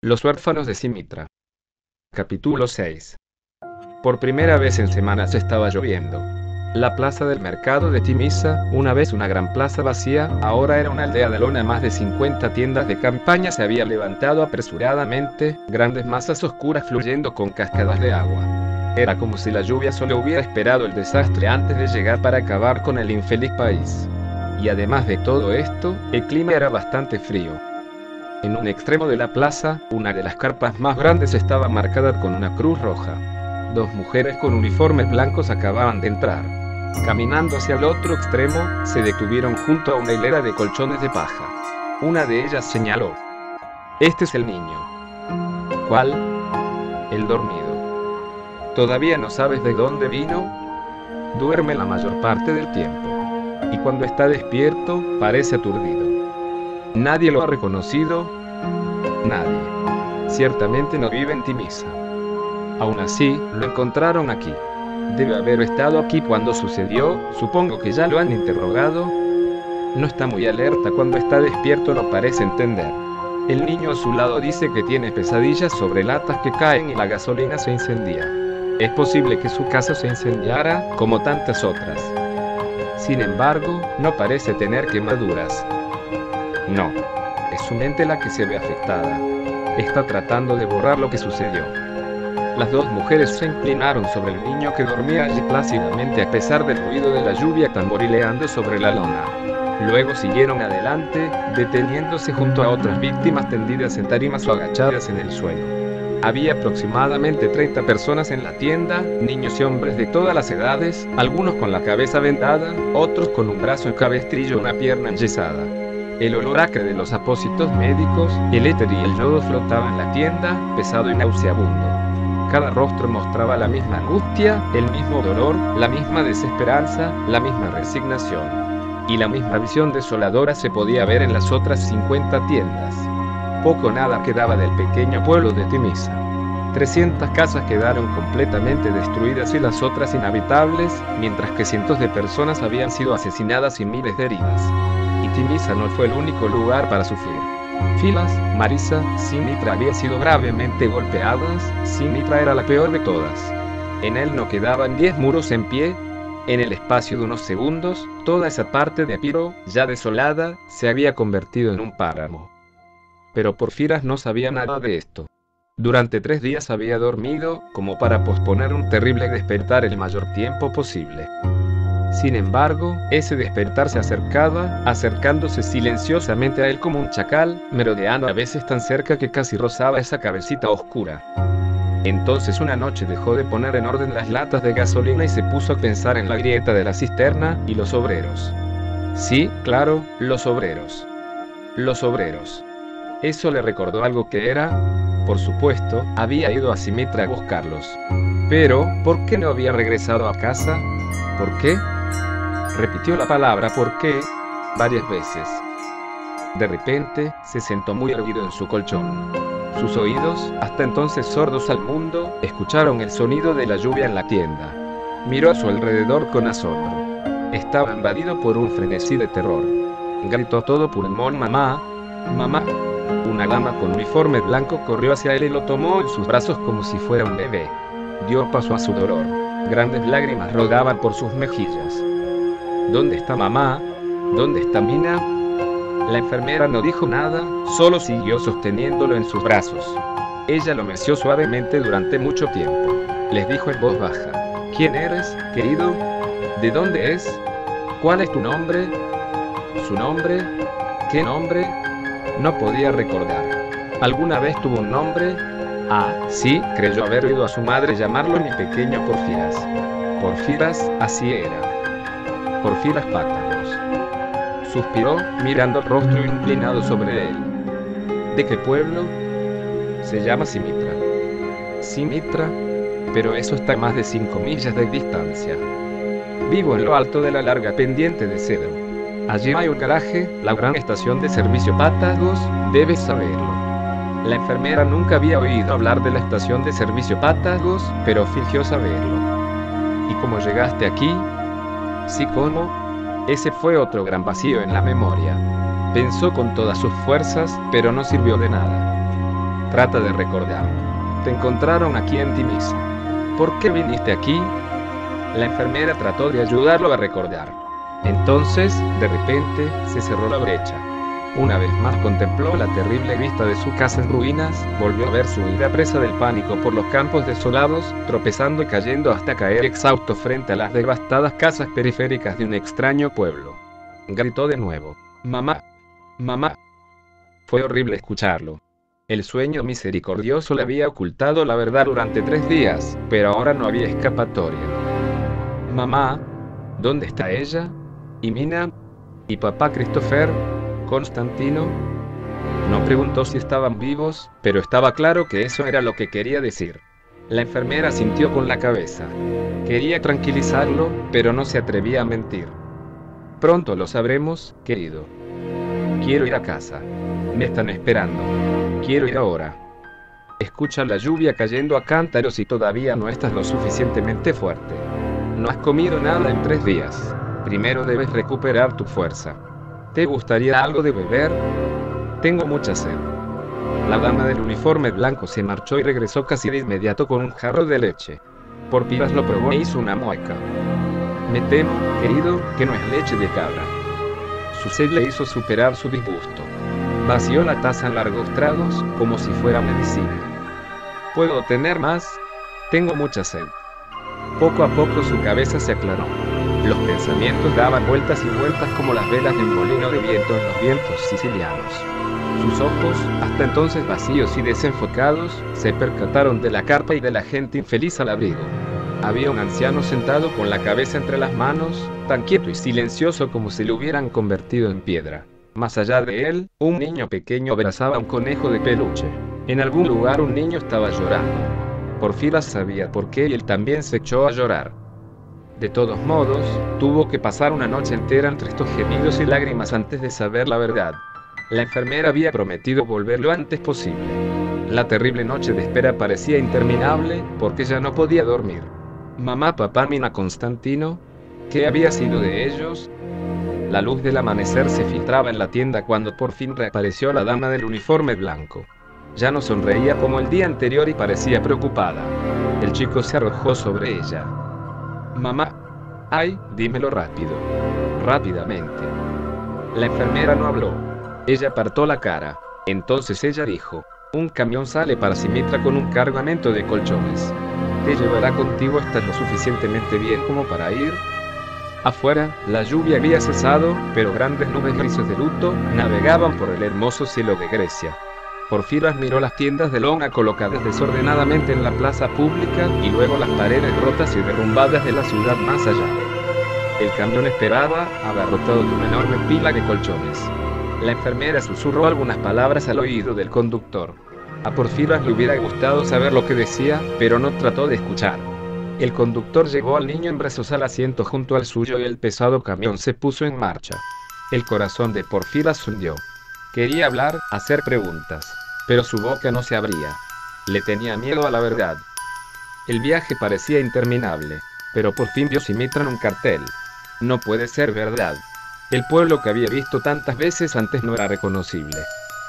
Los huérfanos de Simitra. Capítulo 6. Por primera vez en semanas estaba lloviendo. La plaza del mercado de Timisa, una vez una gran plaza vacía, ahora era una aldea de lona, más de 50 tiendas de campaña se había levantado apresuradamente, grandes masas oscuras fluyendo con cascadas de agua. Era como si la lluvia solo hubiera esperado el desastre antes de llegar para acabar con el infeliz país. Y además de todo esto, el clima era bastante frío. En un extremo de la plaza, una de las carpas más grandes estaba marcada con una cruz roja. Dos mujeres con uniformes blancos acababan de entrar. Caminando hacia el otro extremo, se detuvieron junto a una hilera de colchones de paja. Una de ellas señaló. Este es el niño. ¿Cuál? El dormido. ¿Todavía no sabes de dónde vino? Duerme la mayor parte del tiempo. Y cuando está despierto, parece aturdido. Nadie lo ha reconocido. Nadie. Ciertamente no vive en Timisa. Aún así, lo encontraron aquí. Debe haber estado aquí cuando sucedió, supongo que ya lo han interrogado. No está muy alerta cuando está despierto, no parece entender. El niño a su lado dice que tiene pesadillas sobre latas que caen y la gasolina se incendia. Es posible que su casa se incendiara como tantas otras. Sin embargo, no parece tener quemaduras. No. Es su mente la que se ve afectada. Está tratando de borrar lo que sucedió. Las dos mujeres se inclinaron sobre el niño que dormía allí plácidamente a pesar del ruido de la lluvia tamborileando sobre la lona. Luego siguieron adelante, deteniéndose junto a otras víctimas tendidas en tarimas o agachadas en el suelo. Había aproximadamente 30 personas en la tienda, niños y hombres de todas las edades, algunos con la cabeza vendada, otros con un brazo en cabestrillo o una pierna enyesada. El olor acre de los apósitos médicos, el éter y el yodo flotaban en la tienda, pesado y nauseabundo. Cada rostro mostraba la misma angustia, el mismo dolor, la misma desesperanza, la misma resignación. Y la misma visión desoladora se podía ver en las otras 50 tiendas. Poco nada quedaba del pequeño pueblo de Timisa. 300 casas quedaron completamente destruidas y las otras inhabitables, mientras que cientos de personas habían sido asesinadas y miles de heridas. Y Timisa no fue el único lugar para sufrir. Filas, Marisa, Sinitra habían sido gravemente golpeadas, Sinitra era la peor de todas. En él no quedaban 10 muros en pie. En el espacio de unos segundos, toda esa parte de Epiro, ya desolada, se había convertido en un páramo. Pero Porfiras no sabía nada de esto. Durante tres días había dormido, como para posponer un terrible despertar el mayor tiempo posible. Sin embargo, ese despertar se acercaba, acercándose silenciosamente a él como un chacal, merodeando a veces tan cerca que casi rozaba esa cabecita oscura. Entonces una noche dejó de poner en orden las latas de gasolina y se puso a pensar en la grieta de la cisterna y los obreros. Sí, claro, los obreros. Los obreros. Eso le recordó algo que era, por supuesto, había ido a Simitra a buscarlos. Pero, ¿por qué no había regresado a casa? ¿Por qué? Repitió la palabra ¿por qué? varias veces. De repente, se sentó muy erguido en su colchón. Sus oídos, hasta entonces sordos al mundo, escucharon el sonido de la lluvia en la tienda. Miró a su alrededor con asombro. Estaba invadido por un frenesí de terror. Gritó todo pulmón mamá, mamá. Una dama con uniforme blanco corrió hacia él y lo tomó en sus brazos como si fuera un bebé. Dio paso a su dolor. Grandes lágrimas rodaban por sus mejillas. ¿Dónde está mamá? ¿Dónde está Mina? La enfermera no dijo nada, solo siguió sosteniéndolo en sus brazos. Ella lo meció suavemente durante mucho tiempo. Les dijo en voz baja, ¿quién eres, querido? ¿De dónde es? ¿Cuál es tu nombre? ¿Su nombre? ¿Qué nombre? No podía recordar. ¿Alguna vez tuvo un nombre? Ah, sí, creyó haber oído a su madre llamarlo mi pequeño Porfiras. Porfiras, así era. Porfiras Pátagos. Suspiró, mirando el rostro inclinado sobre él. ¿De qué pueblo? Se llama Simitra. Simitra, pero eso está a más de 5 millas de distancia. Vivo en lo alto de la larga pendiente de cedro. Allí hay un garaje, la gran estación de servicio Pátagos, debes saberlo. La enfermera nunca había oído hablar de la estación de servicio Pátagos, pero fingió saberlo. ¿Y cómo llegaste aquí? Sí, ¿cómo? Ese fue otro gran vacío en la memoria. Pensó con todas sus fuerzas, pero no sirvió de nada. Trata de recordar. Te encontraron aquí en Timisa. ¿Por qué viniste aquí? La enfermera trató de ayudarlo a recordar. Entonces, de repente, se cerró la brecha. Una vez más contempló la terrible vista de su casa en ruinas, volvió a ver su vida presa del pánico por los campos desolados, tropezando y cayendo hasta caer exhausto frente a las devastadas casas periféricas de un extraño pueblo. Gritó de nuevo, Mamá, mamá. Fue horrible escucharlo. El sueño misericordioso le había ocultado la verdad durante tres días, pero ahora no había escapatoria. Mamá, ¿dónde está ella? ¿Y Mina? ¿Y papá Christopher? ¿Constantino? No preguntó si estaban vivos, pero estaba claro que eso era lo que quería decir. La enfermera sintió con la cabeza. Quería tranquilizarlo, pero no se atrevía a mentir. Pronto lo sabremos, querido. Quiero ir a casa. Me están esperando. Quiero ir ahora. Escucha la lluvia cayendo a cántaros y todavía no estás lo suficientemente fuerte. No has comido nada en tres días. Primero debes recuperar tu fuerza. ¿Te gustaría algo de beber? Tengo mucha sed. La dama del uniforme blanco se marchó y regresó casi de inmediato con un jarro de leche. Por pilas lo probó e hizo una mueca. Me temo, querido, que no es leche de cabra. Su sed le hizo superar su disgusto. Vació la taza en largos tragos, como si fuera medicina. ¿Puedo tener más? Tengo mucha sed. Poco a poco su cabeza se aclaró. Los pensamientos daban vueltas y vueltas como las velas de un molino de viento en los vientos sicilianos. Sus ojos, hasta entonces vacíos y desenfocados, se percataron de la carpa y de la gente infeliz al abrigo. Había un anciano sentado con la cabeza entre las manos, tan quieto y silencioso como si lo hubieran convertido en piedra. Más allá de él, un niño pequeño abrazaba un conejo de peluche. En algún lugar un niño estaba llorando. Porfiras sabía por qué y él también se echó a llorar. De todos modos, tuvo que pasar una noche entera entre estos gemidos y lágrimas antes de saber la verdad. La enfermera había prometido volver lo antes posible. La terrible noche de espera parecía interminable, porque ya no podía dormir. Mamá, papá, Mina, Constantino, ¿qué había sido de ellos? La luz del amanecer se filtraba en la tienda cuando por fin reapareció la dama del uniforme blanco. Ya no sonreía como el día anterior y parecía preocupada. El chico se arrojó sobre ella. Mamá. Ay, dímelo rápido. Rápidamente. La enfermera no habló. Ella apartó la cara. Entonces ella dijo, un camión sale para Simitra con un cargamento de colchones. ¿Te llevará contigo hasta lo suficientemente bien como para ir? Afuera, la lluvia había cesado, pero grandes nubes grises de luto navegaban por el hermoso cielo de Grecia. Porfirio admiró las tiendas de lona colocadas desordenadamente en la plaza pública y luego las paredes rotas y derrumbadas de la ciudad más allá. El camión esperaba, abarrotado de una enorme pila de colchones. La enfermera susurró algunas palabras al oído del conductor. A Porfiras le hubiera gustado saber lo que decía, pero no trató de escuchar. El conductor llevó al niño en brazos al asiento junto al suyo y el pesado camión se puso en marcha. El corazón de Porfiras hundió. Quería hablar, hacer preguntas, pero su boca no se abría. Le tenía miedo a la verdad. El viaje parecía interminable, pero por fin vio Simitra en un cartel. No puede ser verdad. El pueblo que había visto tantas veces antes no era reconocible.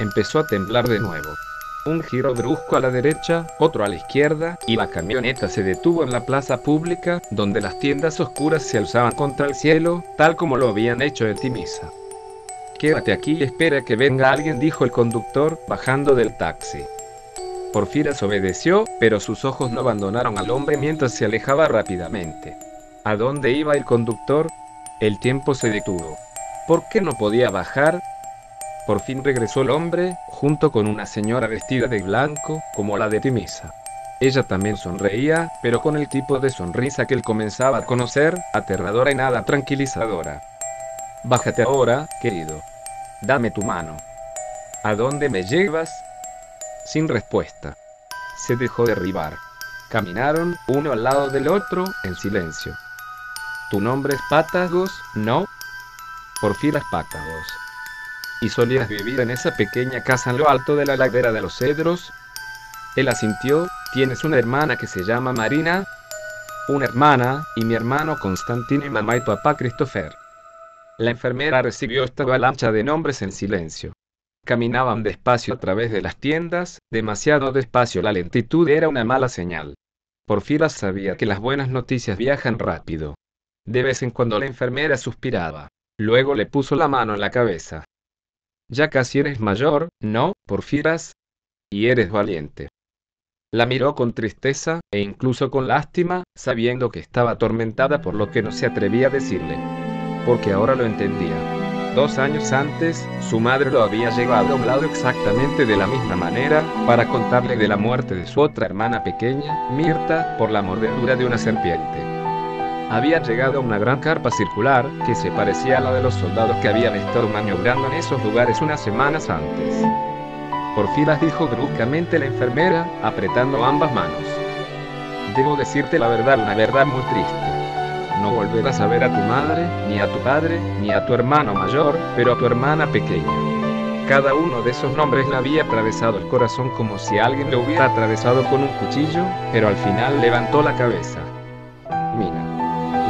Empezó a temblar de nuevo. Un giro brusco a la derecha, otro a la izquierda, y la camioneta se detuvo en la plaza pública, donde las tiendas oscuras se alzaban contra el cielo, tal como lo habían hecho en Timisa. Quédate aquí y espera que venga alguien, dijo el conductor, bajando del taxi. Porfiras obedeció, pero sus ojos no abandonaron al hombre mientras se alejaba rápidamente. ¿A dónde iba el conductor? El tiempo se detuvo. ¿Por qué no podía bajar? Por fin regresó el hombre, junto con una señora vestida de blanco, como la de Timisa. Ella también sonreía, pero con el tipo de sonrisa que él comenzaba a conocer, aterradora y nada tranquilizadora. Bájate ahora, querido. Dame tu mano. ¿A dónde me llevas? Sin respuesta. Se dejó derribar. Caminaron, uno al lado del otro, en silencio. ¿Tu nombre es Pátagos, no? Por las Pátagos y solías vivir en esa pequeña casa en lo alto de la ladera de los cedros? Él asintió, ¿tienes una hermana que se llama Marina? Una hermana, y mi hermano Constantino y mamá y papá Christopher. La enfermera recibió esta avalancha de nombres en silencio. Caminaban despacio a través de las tiendas, demasiado despacio. La lentitud era una mala señal. Porfiras sabía que las buenas noticias viajan rápido. De vez en cuando la enfermera suspiraba. Luego le puso la mano en la cabeza. Ya casi eres mayor, ¿no, Porfiras? Y eres valiente. La miró con tristeza, e incluso con lástima, sabiendo que estaba atormentada por lo que no se atrevía a decirle. Porque ahora lo entendía. Dos años antes, su madre lo había llevado a un lado exactamente de la misma manera, para contarle de la muerte de su otra hermana pequeña, Mirta, por la mordedura de una serpiente. Había llegado a una gran carpa circular, que se parecía a la de los soldados que habían estado maniobrando en esos lugares unas semanas antes. Porfiras dijo bruscamente la enfermera, apretando ambas manos. Debo decirte la verdad, una verdad muy triste. No volverás a ver a tu madre, ni a tu padre, ni a tu hermano mayor, pero a tu hermana pequeña. Cada uno de esos nombres le había atravesado el corazón como si alguien le hubiera atravesado con un cuchillo, pero al final levantó la cabeza. Mina.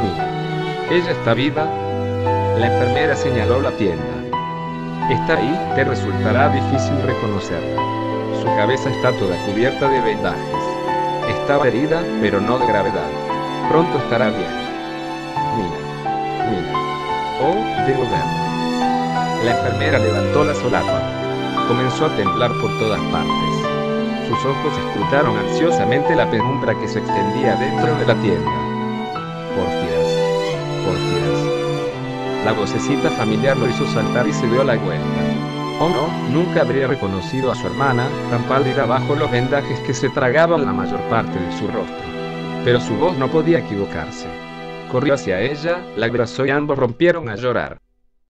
Mina. Ella está viva. La enfermera señaló la tienda. Está ahí, te resultará difícil reconocerla. Su cabeza está toda cubierta de vendajes. Estaba herida, pero no de gravedad. Pronto estará bien. Oh, verla. La enfermera levantó la solapa. Comenzó a temblar por todas partes. Sus ojos escrutaron ansiosamente la penumbra que se extendía dentro de la tienda. Porfiras. Porfiras. La vocecita familiar lo hizo saltar y se dio la vuelta. Oh no, nunca habría reconocido a su hermana, tan pálida bajo los vendajes que se tragaban la mayor parte de su rostro. Pero su voz no podía equivocarse. Corrió hacia ella, la abrazó y ambos rompieron a llorar.